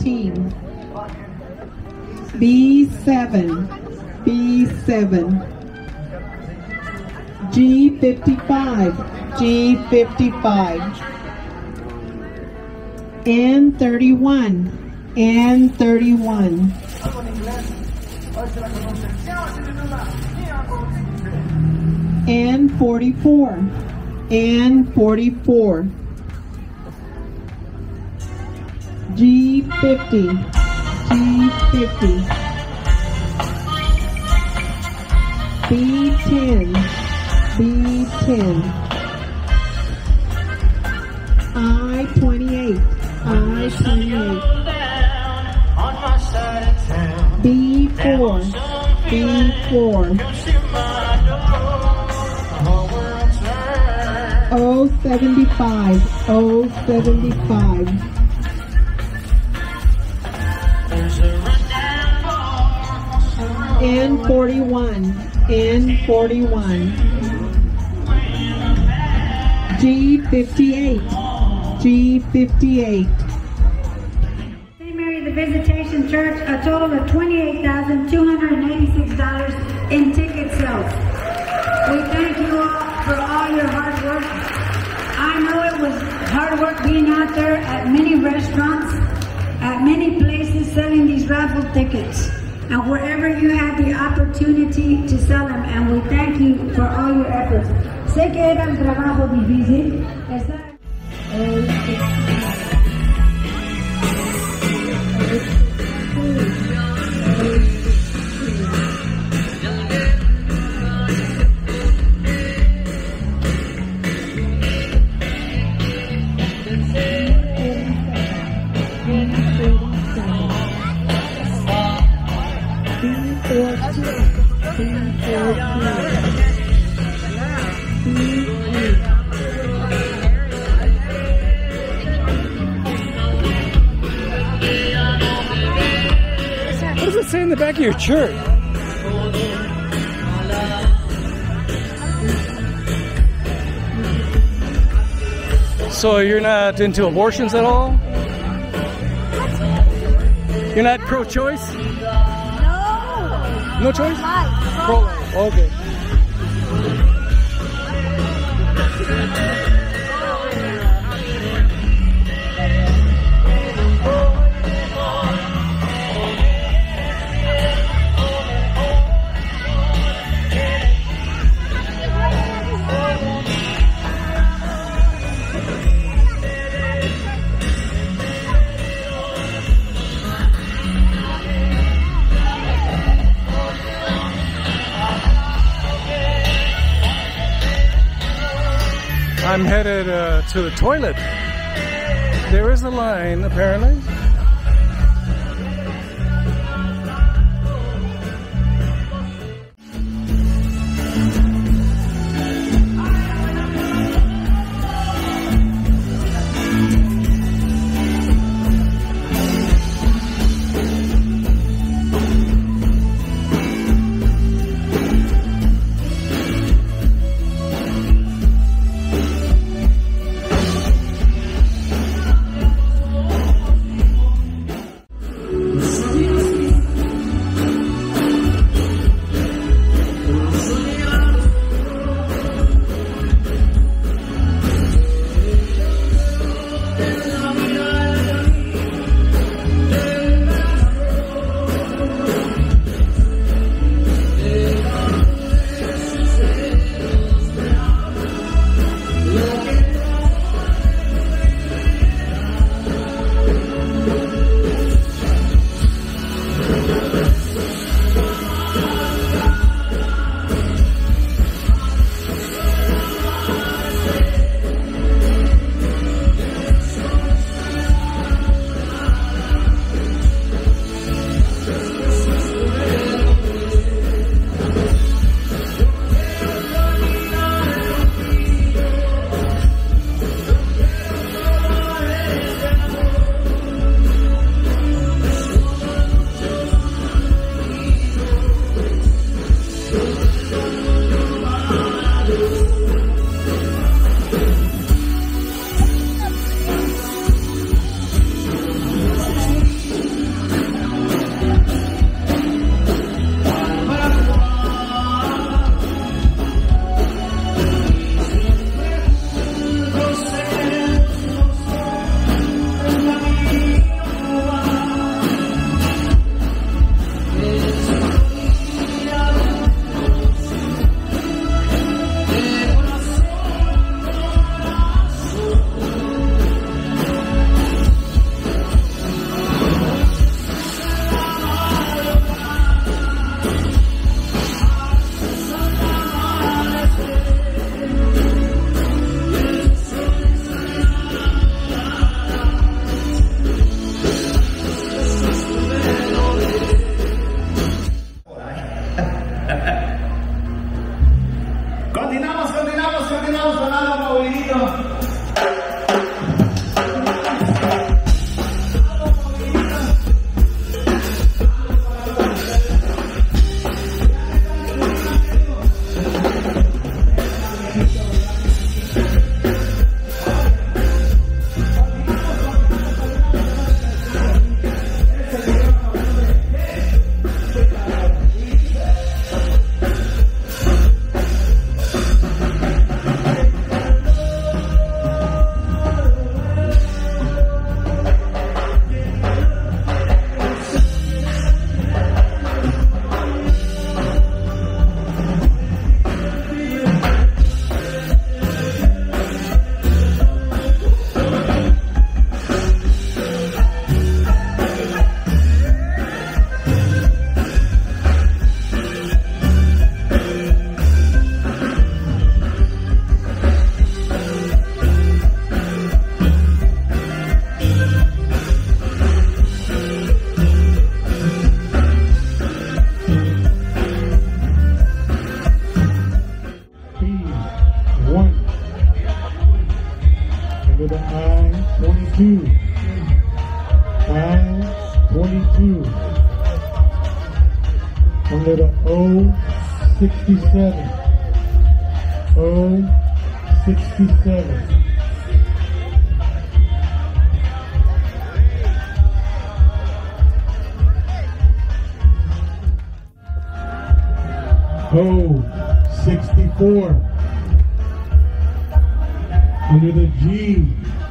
B15. B7. B7. G55. G55. N31. N31. N44. N44. G50, G50, B10, B10, I28, I28, B4, B4, 075, 075. G fifty eight. G fifty eight. St. Mary the Visitation Church, a total of $28,286 in ticket sales. We thank you all for all your hard work. I know it was hard work being out there at many restaurants, at many places selling these raffle tickets. And wherever you had the opportunity to sell them, and we thank you for all your efforts. Sé que era un trabajo difícil. Say in the back of your shirt? So you're not into abortions at all? You're not pro-choice? No. No choice? Life. Pro-life. Okay. I'm headed uh, to the toilet. There is a line, apparently. 067. 067. Oh, 64. Under the G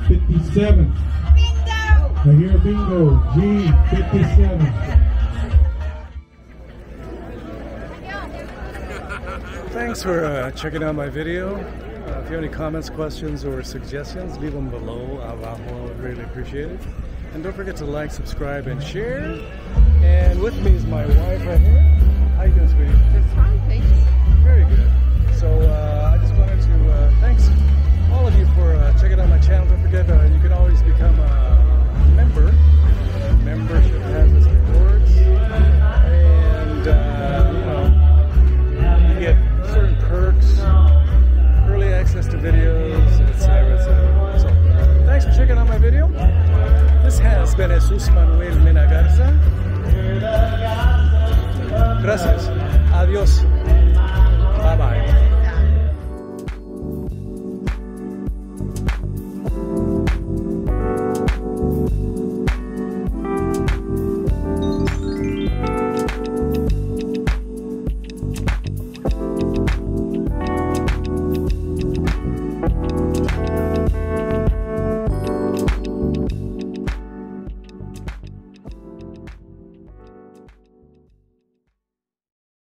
57. I hear bingo. G 57. Thanks for uh, checking out my video. Uh, if you have any comments, questions, or suggestions, leave them below. I would really appreciate it. And don't forget to like, subscribe, and share. And with me is my wife right here. How you doing, sweetie? Just fine, thanks. Very good. So uh, I just wanted to uh, thanks all of you for uh, checking out my channel. Don't forget, uh, you can always become a Gracias. Adiós. Bye bye.